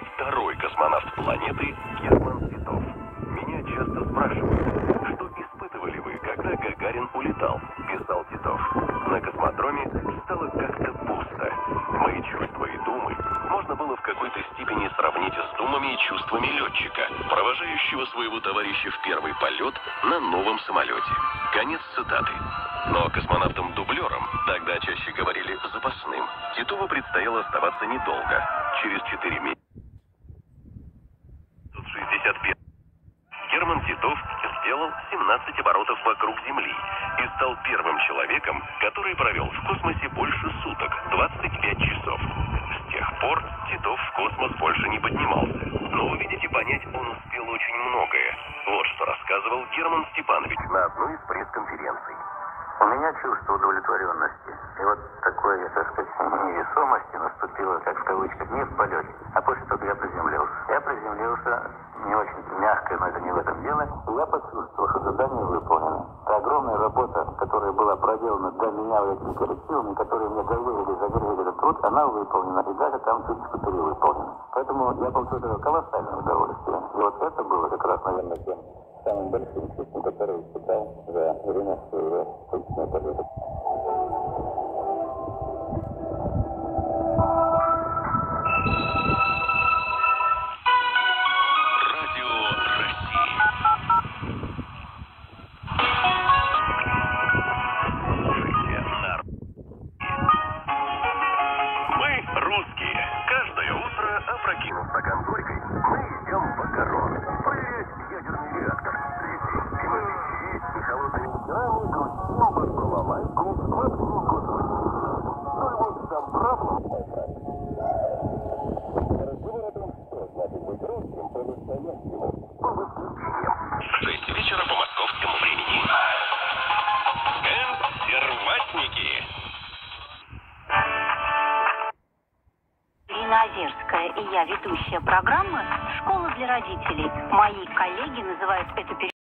второй космонавт планеты Герман Титов. Меня часто спрашивают, что испытывали вы, когда Гагарин улетал, писал Титов. На космодроме стало как-то пусто. Мои чувства и думы можно было в какой-то степени сравнить с думами и чувствами летчика, провожающего своего товарища в первый полет на новом самолете. Конец цитаты. Но космонавтом-дублером, тогда чаще говорили запасным, Титову предстояло оставаться недолго, через 4 месяца. 65 Герман Титов сделал 17 оборотов вокруг Земли и стал первым человеком, который провел в космосе больше суток, 25 часов. С тех пор Титов в космос больше не поднимался. Но увидеть и понять он успел очень многое. Вот что рассказывал Герман Степанович на одной из пресс-конференций. У меня чувство удовлетворенности. И вот такое, так сказать, невесомости наступило, как в кавычках, не в полете, а после того, я приземлился. Я приземлился не очень мягко, это не в этом дело. Я почувствовал, что задание выполнено. Та огромная работа, которая была проделана для меня этими коллективами, которые мне доверили, заверили этот труд, она выполнена. И даже там чуточку перевыполнена. Поэтому я получил это колоссальное удовольствие. И вот это было как раз, наверное, тем самым большим чувством, которое испытал за время своего собственного полета. Стакан горькой, мы идем в Акарон проверять ядерный реактор. И мы вместе с холодными вечерами грустим балалайку в обнимку Ну и вот сам проблем Разговор о том, что значит быть русским по-настоящему, Ирина Озерская и я, ведущая программы «Школа для родителей». Мои коллеги называют эту передачу